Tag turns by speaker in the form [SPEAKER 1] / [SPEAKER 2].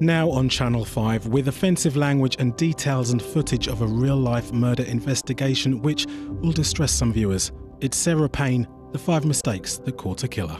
[SPEAKER 1] Now on Channel 5 with offensive language and details and footage of a real life murder investigation which will distress some viewers. It's Sarah Payne, The Five Mistakes That Caught a Killer.